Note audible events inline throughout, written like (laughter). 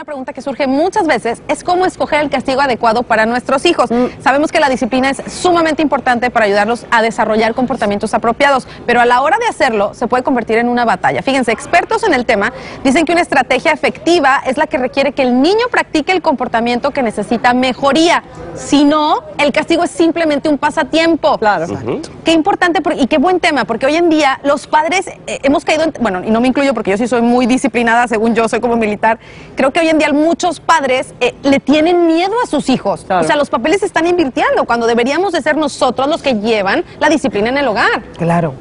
Una pregunta que surge muchas veces es cómo escoger el castigo adecuado para nuestros hijos. Mm. Sabemos que la disciplina es sumamente importante para ayudarlos a desarrollar comportamientos apropiados, pero a la hora de hacerlo se puede convertir en una batalla. Fíjense, expertos en el tema dicen que una estrategia efectiva es la que requiere que el niño practique el comportamiento que necesita mejoría. Si no, el castigo es simplemente un pasatiempo. Claro. Qué importante por- y qué buen tema, porque hoy en día los padres eh, hemos caído, en- bueno, y no me incluyo porque yo sí soy muy disciplinada, según yo soy como militar, creo que hoy en día muchos padres eh, le tienen miedo a sus hijos. Claro. O sea, los papeles se están invirtiendo cuando deberíamos de ser nosotros los que llevan la disciplina en el hogar. Claro.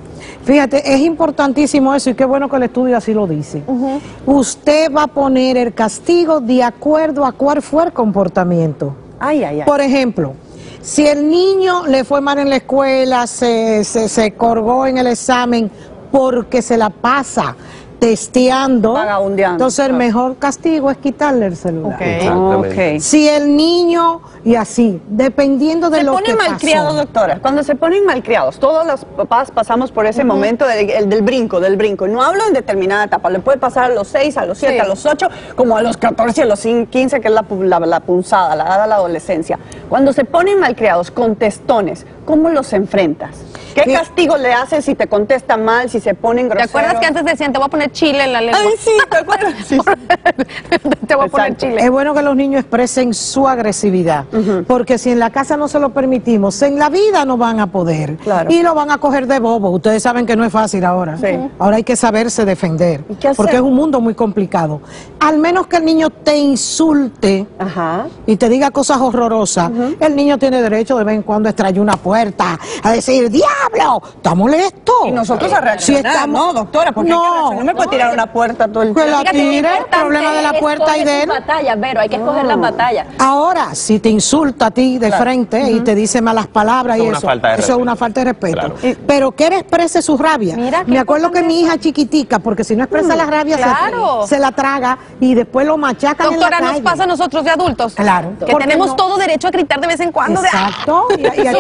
Fíjate, es importantísimo eso y qué bueno que el estudio así lo dice. Usted va a poner el castigo de acuerdo a cuál fue el comportamiento. Ay, ay, ay. Por ejemplo, si el niño le fue mal en la escuela, se, se, se colgó en el examen porque se la pasa testeando, Vagabundeando, entonces el claro. mejor castigo es quitarle el celular. Si el niño, y así, dependiendo de Se lo que ponen malcriados, pasó. doctora. Cuando se ponen malcriados, todos los papás pasamos por ese momento del, el del brinco, del brinco. No hablo en determinada etapa, le puede pasar a los 6, a los 7, Sí. a los 8, como a los 14, a los 15, que es la, la punzada, la edad de la adolescencia. Cuando se ponen malcriados, contestones, ¿cómo los enfrentas? ¿Qué castigo le haces si te contestan mal, si se ponen ¿Te groseros? acuerdas que antes decían, te voy a poner chile en la lengua? Ay, sí, ¿te acuerdas? (laughs) Sí, sí. (laughs) te voy a poner chile. Es bueno que los niños expresen su agresividad, porque si en la casa no se lo permitimos, en la vida no van a poder. Claro. Y lo van a coger de bobo. Ustedes saben que no es fácil ahora. Sí. Ahora hay que saberse defender, porque es un mundo muy complicado. Al menos que el niño te insulte Ajá. y te diga cosas horrorosas, el niño tiene derecho de vez en cuando a estrellar una puerta, a decir, ¡diablo! ¿Está molesto? Y nosotros a Si reaccionar, estamos- no, doctora, porque que no, no me puede tirar una puerta todo el Que la tiempo. Fíjate, lo tire, el problema de la puerta y escoger sus batallas, Vero, hay que escoger las batallas. Ahora, si te insulta a ti de Claro. frente y te dice malas palabras Eso y es una eso, falta de eso es respeto. una falta de respeto. Claro. Y- Pero que él exprese su rabia. Mira, Me acuerdo que mi hija chiquitica, porque si no expresa la rabia, se- claro. se, la traga y después lo machacan en Doctora, la nos calle. pasa a nosotros de adultos. Claro. Que ¿Por qué tenemos no? todo derecho a gritar de vez en cuando. de, ¡ah! Exacto. Y, y a Sí,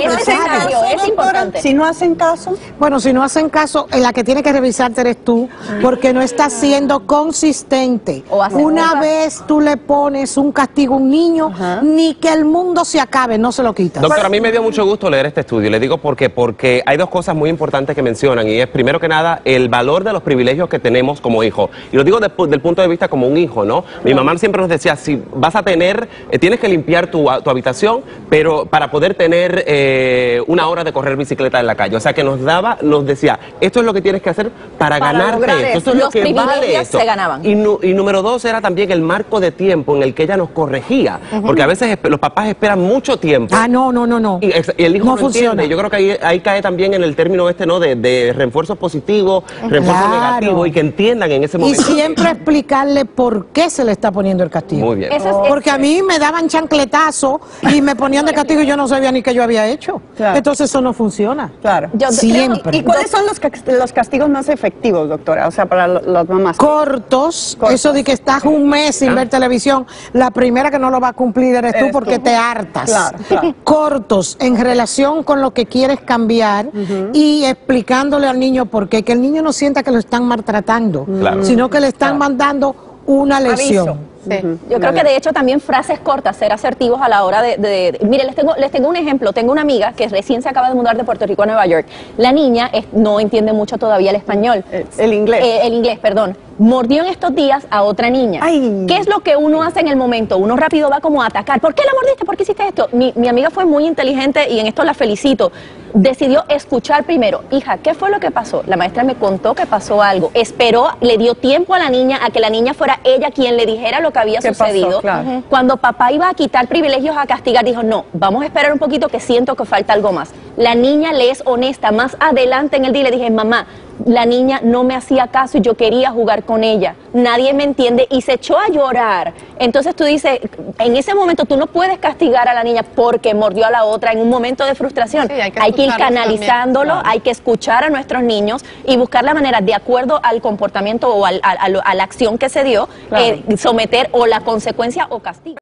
es importante. Si no hacen caso, Bueno, si no hacen caso, en la que tiene que revisarte eres tú, porque no estás siendo consistente. O Una cosas. Vez tú le pones un castigo a un niño, ni que el mundo se acabe, no se lo quitas. Doctor, a mí me dio mucho gusto leer este estudio. Le digo por qué. Porque hay dos cosas muy importantes que mencionan. Y es, primero que nada, el valor de los privilegios que tenemos como hijo. Y lo digo desde el punto de vista como un hijo, ¿no? Mi mamá siempre nos decía, si vas a tener, eh, tienes que limpiar tu, tu habitación, pero para poder tener eh, una hora de correr bicicleta en la calle. O sea, que nos daba, nos decía, esto es lo que tienes que hacer para, Para ganarte esto. es lo que vale esto. se ganaban. Y, y número dos era también el marco de tiempo en el que ella nos corregía. Porque a veces los papás esperan mucho tiempo. Ah, no, no, no, no. Y, y el hijo no no, funciona. entiende. Yo creo que ahí, ahí cae también en el término este, ¿no? De, de refuerzos positivos, refuerzos Claro. negativos y que entiendan en ese Y momento. siempre explicarle por qué se le está poniendo el castigo. Muy bien. Eso es- Porque a mí me daban chancletazo y me ponían de castigo y yo no sabía ni qué yo había hecho. Claro. Entonces eso no funciona. claro. Yo creo- Siempre. ¿Y cuáles son los, los castigos más efectivos, doctora? O sea, para las mamás. Cortos, Cortos. eso de que estás un mes sin ver televisión, la primera que no lo va a cumplir eres tú porque tú. te hartas. Claro, claro. Cortos en relación con lo que quieres cambiar y explicándole al niño por qué, que el niño no sienta que lo están maltratando, Claro. sino que le están mandando una lesión. Aviso. Sí. Yo creo que de hecho también frases cortas, ser asertivos a la hora de... de- de- mire, les tengo, les tengo un ejemplo. Tengo una amiga que recién se acaba de mudar de Puerto Rico a Nueva York. La niña es- no entiende mucho todavía el español. El- el inglés. Eh, el inglés, perdón. Mordió en estos días a otra niña. Ay. ¿Qué es lo que uno hace en el momento? Uno rápido va como a atacar. ¿Por qué la mordiste? ¿Por qué hiciste esto? Mi, mi amiga fue muy inteligente y en esto la felicito. Decidió escuchar primero. Hija, ¿qué fue lo que pasó? La maestra me contó que pasó algo. Esperó, le dio tiempo a la niña a que la niña fuera ella quien le dijera lo que había sucedido. Claro. Cuando papá iba a quitar privilegios a castigar, dijo, no, vamos a esperar un poquito que siento que falta algo más. La niña le es honesta. Más adelante en el día le dije, mamá, la niña no me hacía caso y yo quería jugar con ella. Nadie me entiende y se echó a llorar. Entonces tú dices, en ese momento tú no puedes castigar a la niña porque mordió a la otra en un momento de frustración. Sí, hay que hay que ir canalizándolo, también. hay que escuchar a nuestros niños y buscar la manera, de acuerdo al comportamiento o al- a la acción que se dio, Claro. eh, someter o la consecuencia o castigo.